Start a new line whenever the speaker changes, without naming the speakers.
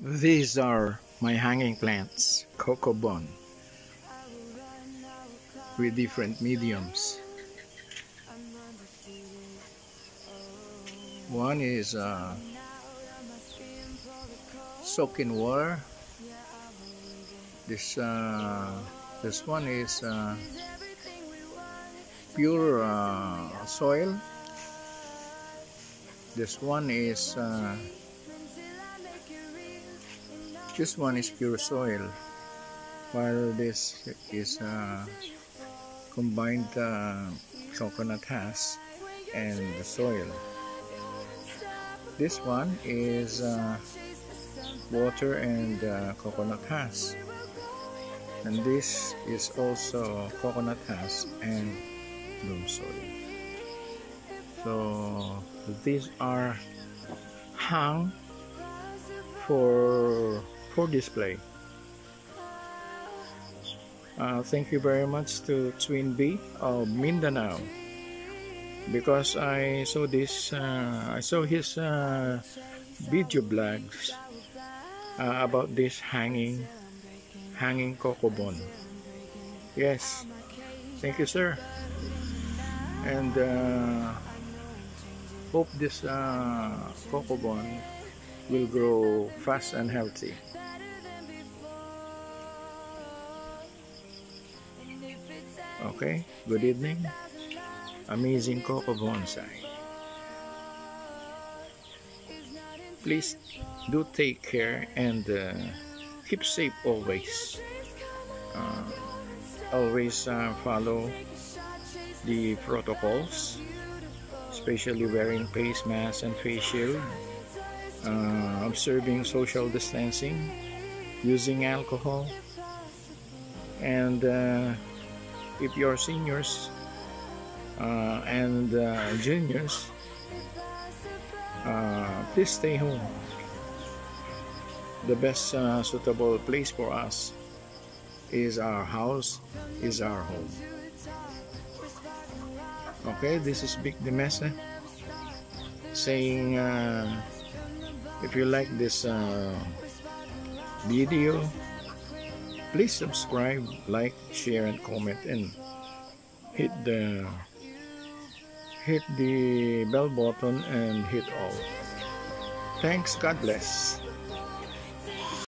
These are my hanging plants, cocoa bun, with different mediums. One is uh, in water. This uh, this one is uh, pure uh, soil. This one is this one is pure soil, while this is uh, combined uh, coconut husk and the soil. This one is uh, water and uh, coconut husk, and this is also coconut husk and loam soil. So these are hung for for display. Uh, thank you very much to Twin B of Mindanao. Because I saw this uh, I saw his uh, video blogs uh, about this hanging hanging cocoa bun yes. Thank you sir. And uh, hope this uh, cocoa bun will grow fast and healthy Okay, good evening. Amazing Coco Bonsai. Please do take care and uh, keep safe always. Uh, always uh, follow the protocols, especially wearing face mask and face shield, uh, observing social distancing, using alcohol, and uh, if you're seniors uh, and uh, juniors uh, please stay home. The best uh, suitable place for us is our house is our home. Okay this is Vic de Mesa saying uh, if you like this uh, video please subscribe like share and comment and hit the hit the bell button and hit all. Thanks. God bless